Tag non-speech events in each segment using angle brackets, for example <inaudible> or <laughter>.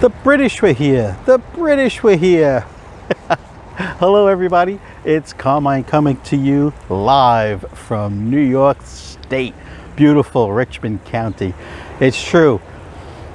The British were here. The British were here. <laughs> Hello, everybody. It's Carmine coming to you live from New York State, beautiful Richmond County. It's true.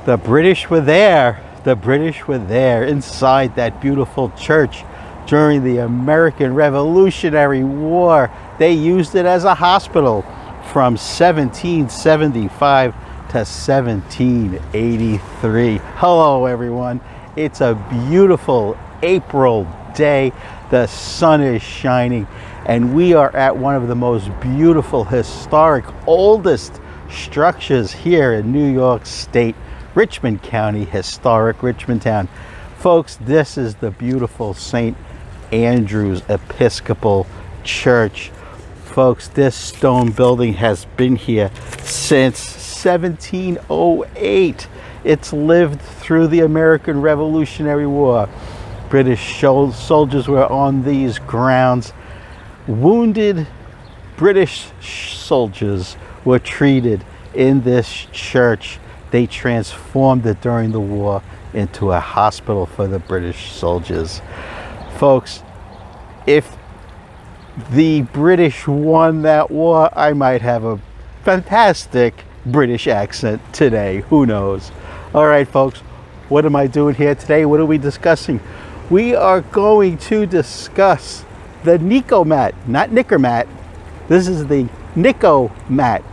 The British were there. The British were there inside that beautiful church during the American Revolutionary War. They used it as a hospital from 1775 to 1783. Hello, everyone. It's a beautiful April day. The sun is shining, and we are at one of the most beautiful, historic, oldest structures here in New York State, Richmond County, historic Richmond Town. Folks, this is the beautiful St. Andrew's Episcopal Church. Folks, this stone building has been here since 1708. It's lived through the American Revolutionary War. British soldiers were on these grounds. Wounded British soldiers were treated in this church. They transformed it during the war into a hospital for the British soldiers. Folks, if the British won that war, I might have a fantastic British accent today. Who knows? All right, folks, what am I doing here today? What are we discussing? We are going to discuss the Nikomat, not Nikkormat. This is the Nico mat.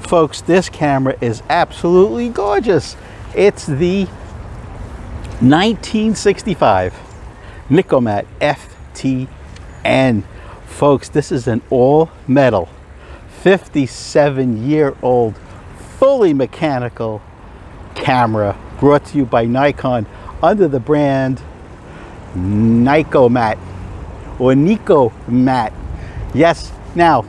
Folks, this camera is absolutely gorgeous. It's the 1965 Nikomat FTN. Folks, this is an all metal 57 year old fully mechanical camera brought to you by Nikon under the brand Nikomat or Nicomat. Yes, now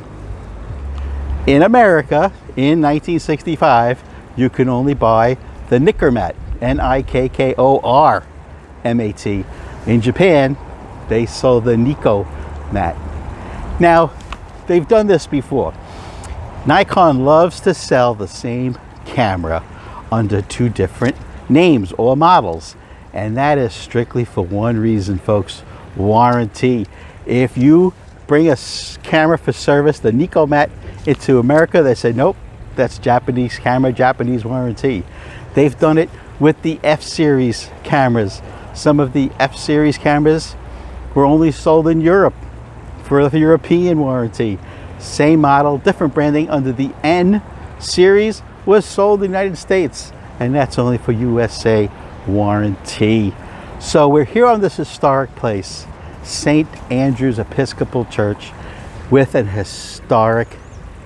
in America in 1965 you can only buy the Nikkormat, N-I-K-K-O-R M-A-T. In Japan they sold the Nico mat. Now they've done this before. Nikon loves to sell the same camera under two different names or models. And that is strictly for one reason, folks, warranty. If you bring a camera for service, the Nikomat, into America, they say, nope, that's Japanese camera, Japanese warranty. They've done it with the F-Series cameras. Some of the F-Series cameras were only sold in Europe for the European warranty. Same model, different branding under the N series was sold in the United States and that's only for USA warranty. So we're here on this historic place, St. Andrew's Episcopal Church with an historic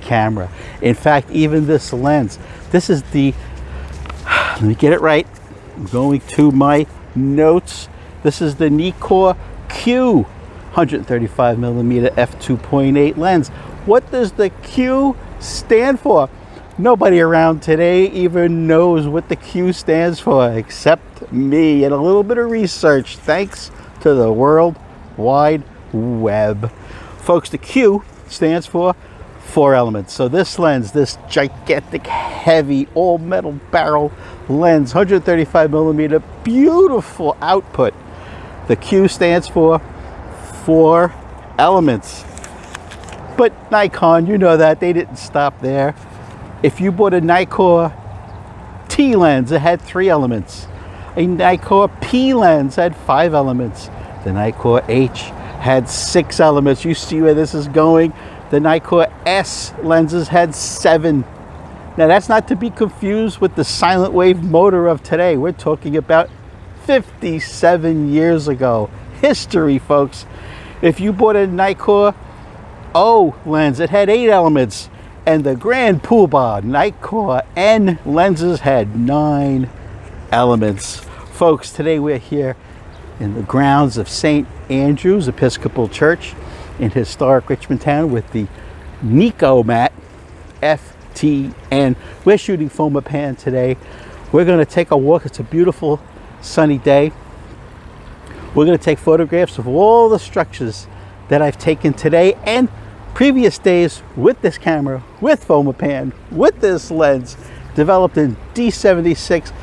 camera. In fact, even this lens, this is the, <sighs> let me get it right. I'm going to my notes. This is the Nikkor Q 135 millimeter f2.8 lens what does the Q stand for? Nobody around today even knows what the Q stands for except me and a little bit of research thanks to the World Wide Web. Folks, the Q stands for four elements. So this lens, this gigantic, heavy, all metal barrel lens, 135 millimeter, beautiful output. The Q stands for four elements. But Nikon, you know that, they didn't stop there. If you bought a Nikkor T lens, it had three elements. A Nikkor P lens had five elements. The Nikkor H had six elements. You see where this is going? The Nikkor S lenses had seven. Now that's not to be confused with the silent wave motor of today. We're talking about 57 years ago. History, folks. If you bought a Nikkor O lens. It had eight elements. And the Grand Poobah Nikkor N lenses had nine elements. Folks, today we're here in the grounds of St. Andrew's Episcopal Church in historic Richmond Town with the Nikomat FTN. We're shooting Fomapan today. We're going to take a walk. It's a beautiful sunny day. We're going to take photographs of all the structures that I've taken today and previous days with this camera, with Fomapan, with this lens, developed in D76,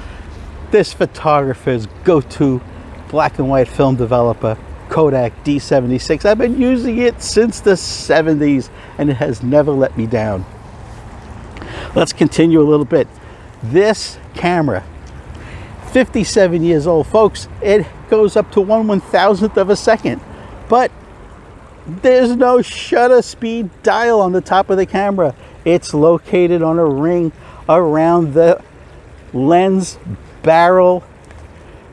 this photographer's go-to black and white film developer, Kodak D76. I've been using it since the 70s and it has never let me down. Let's continue a little bit. This camera, 57 years old, folks, it goes up to one one thousandth of a second, but there's no shutter speed dial on the top of the camera. It's located on a ring around the lens barrel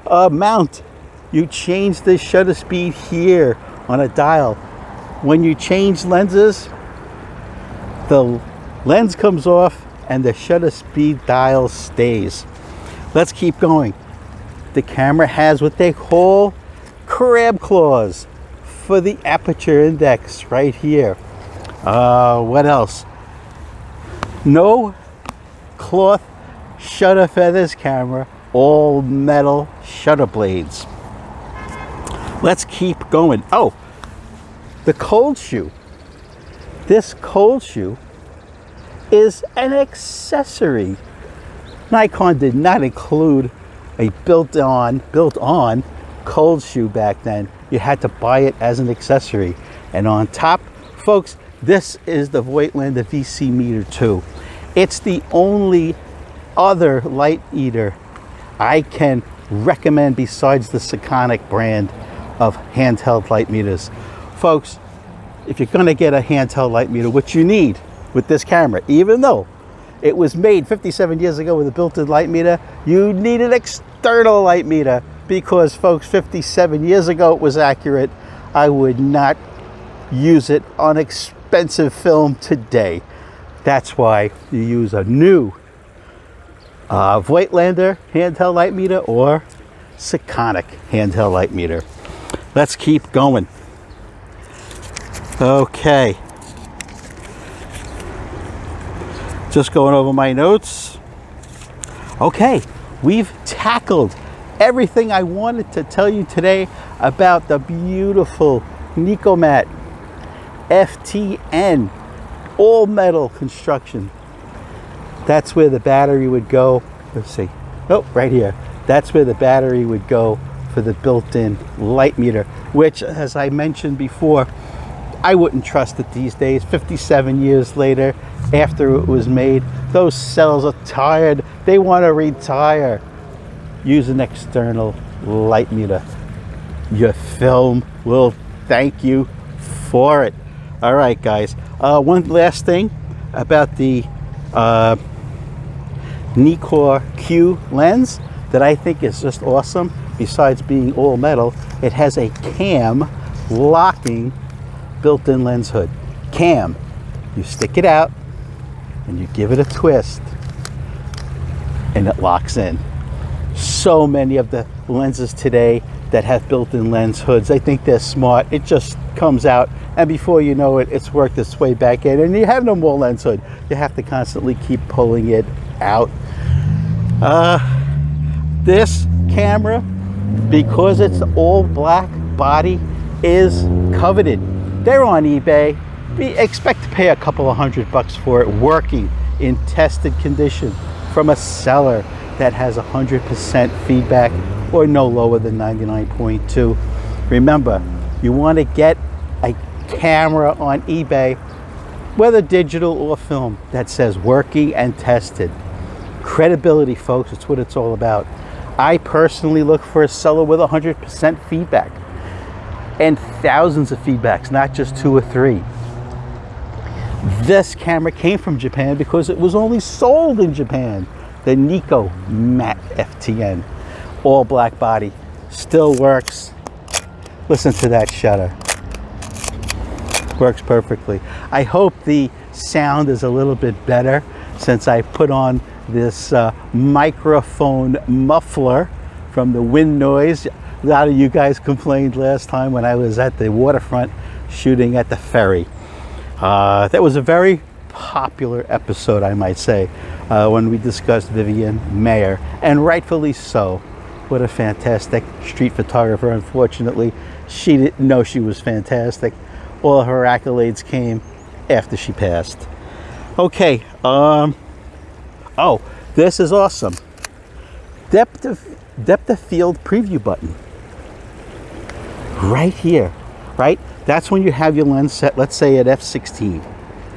uh, mount. You change the shutter speed here on a dial. When you change lenses, the lens comes off and the shutter speed dial stays. Let's keep going. The camera has what they call crab claws for the aperture index right here. Uh, what else? No cloth shutter feathers camera, all metal shutter blades. Let's keep going. Oh, the cold shoe. This cold shoe is an accessory. Nikon did not include a built-on, built-on cold shoe back then. You had to buy it as an accessory. And on top, folks, this is the Voigtlander VC Meter 2. It's the only other light meter I can recommend besides the Sekonic brand of handheld light meters. Folks, if you're gonna get a handheld light meter, which you need with this camera, even though it was made 57 years ago with a built-in light meter, you need an external light meter because folks, 57 years ago it was accurate. I would not use it on expensive film today. That's why you use a new uh, Voigtlander handheld light meter or Sekonic handheld light meter. Let's keep going. Okay. Just going over my notes. Okay, we've tackled everything I wanted to tell you today about the beautiful Nikomat FTN all metal construction that's where the battery would go. Let's see. Oh, right here. That's where the battery would go for the built-in light meter, which, as I mentioned before, I wouldn't trust it these days. 57 years later, after it was made, those cells are tired. They want to retire. Use an external light meter. Your film will thank you for it. All right, guys. Uh, one last thing about the uh, Nikkor Q lens that I think is just awesome. Besides being all metal, it has a cam locking built-in lens hood. Cam, you stick it out and you give it a twist and it locks in. So many of the lenses today that have built-in lens hoods, I think they're smart. It just comes out and before you know it, it's worked its way back in and you have no more lens hood. You have to constantly keep pulling it out uh, this camera, because it's all black body, is coveted. They're on eBay. We expect to pay a couple of hundred bucks for it working in tested condition from a seller that has 100% feedback or no lower than 99.2. Remember, you want to get a camera on eBay, whether digital or film, that says working and tested. Credibility, folks, it's what it's all about. I personally look for a seller with 100% feedback and thousands of feedbacks, not just two or three. This camera came from Japan because it was only sold in Japan. The Nikko Matte FTN, all black body, still works. Listen to that shutter. Works perfectly. I hope the sound is a little bit better since I put on this uh, microphone muffler from the wind noise. A lot of you guys complained last time when I was at the waterfront shooting at the ferry. Uh, that was a very popular episode, I might say, uh, when we discussed Vivian Maier, and rightfully so. What a fantastic street photographer. Unfortunately, she didn't know she was fantastic. All her accolades came after she passed. Okay, um, Oh, this is awesome. depth of depth of field preview button right here, right? That's when you have your lens set, let's say at f16,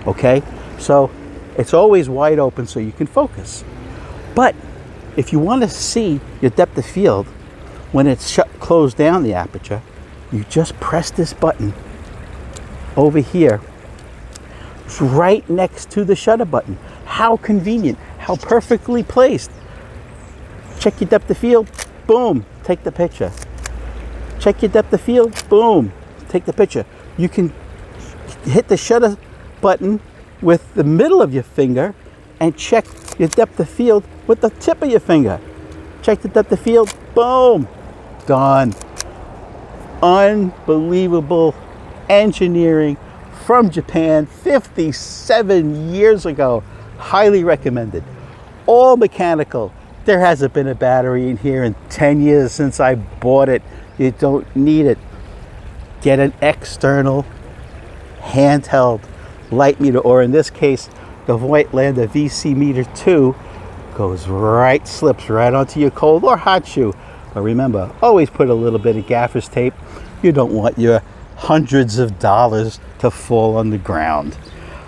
okay? So it's always wide open so you can focus. But if you want to see your depth of field when it's shut, closed down the aperture, you just press this button over here. It's right next to the shutter button. How convenient, how perfectly placed. Check your depth of field, boom, take the picture. Check your depth of field, boom, take the picture. You can hit the shutter button with the middle of your finger and check your depth of field with the tip of your finger. Check the depth of field, boom, done. Unbelievable engineering from Japan 57 years ago. Highly recommended. All mechanical. There hasn't been a battery in here in 10 years since I bought it. You don't need it. Get an external handheld light meter, or in this case, the Voigtlander VC Meter 2 goes right, slips right onto your cold or hot shoe. But remember, always put a little bit of gaffer's tape. You don't want your hundreds of dollars to fall on the ground.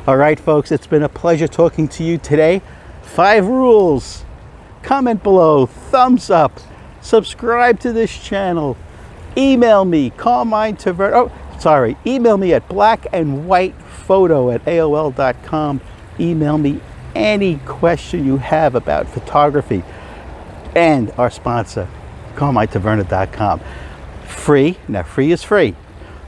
All right, folks, it's been a pleasure talking to you today. Five rules. Comment below, thumbs up, subscribe to this channel, email me, Carmine Taverna. Oh, sorry, email me at black and white photo at AOL.com. Email me any question you have about photography and our sponsor, CarmineTaverna.com. Free, now free is free,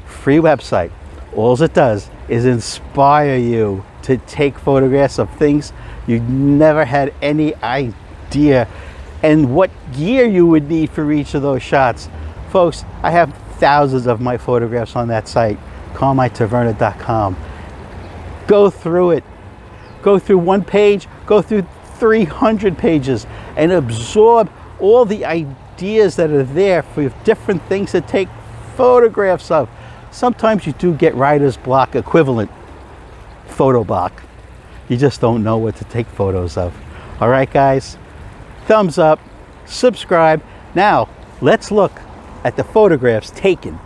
free website. All it does is inspire you to take photographs of things you never had any idea and what gear you would need for each of those shots. Folks, I have thousands of my photographs on that site, CarmineTaverna.com. Go through it. Go through one page, go through 300 pages, and absorb all the ideas that are there for different things to take photographs of. Sometimes you do get writer's block equivalent photo block. You just don't know what to take photos of. All right, guys, thumbs up, subscribe. Now, let's look at the photographs taken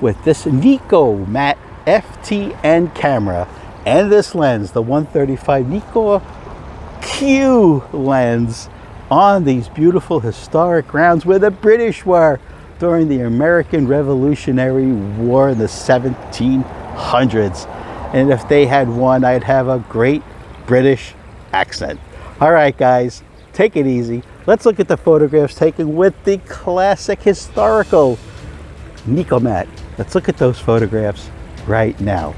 with this Nikkormat FTN camera and this lens, the 135 Nikkor Q lens on these beautiful historic grounds where the British were during the American Revolutionary War in the 1700s. And if they had won, I'd have a great British accent. All right, guys, take it easy. Let's look at the photographs taken with the classic historical Nikkormat. Let's look at those photographs right now.